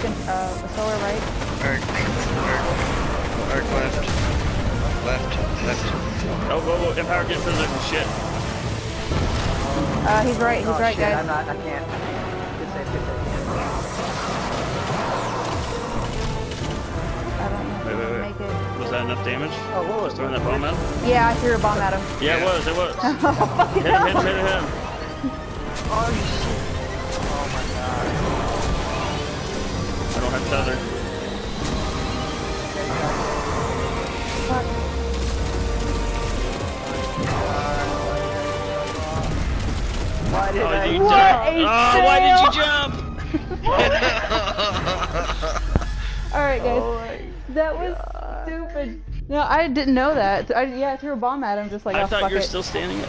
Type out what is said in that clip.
can, uh, solar right. Arc, arc, arc left, left, left. Oh, whoa, whoa, Empire getting physical. Shit. Uh, he's right, he's oh, right, shit, guys. I'm not, I can't. Good save, good save. I don't know Wait, wait, wait. make it. Was that enough damage? Oh, what was Was throwing that bomb at him? Yeah, I threw a bomb at him. Yeah, it was, it was. oh, fucking hit him, hell. him, hit him, hit him. I don't have tether. Fuck. Why did Oh, I? you What jump. a Oh, why did you jump? Alright, guys. Oh that was God. stupid. No, I didn't know that. I, yeah, I threw a bomb at him just like, I oh, thought you were still standing up.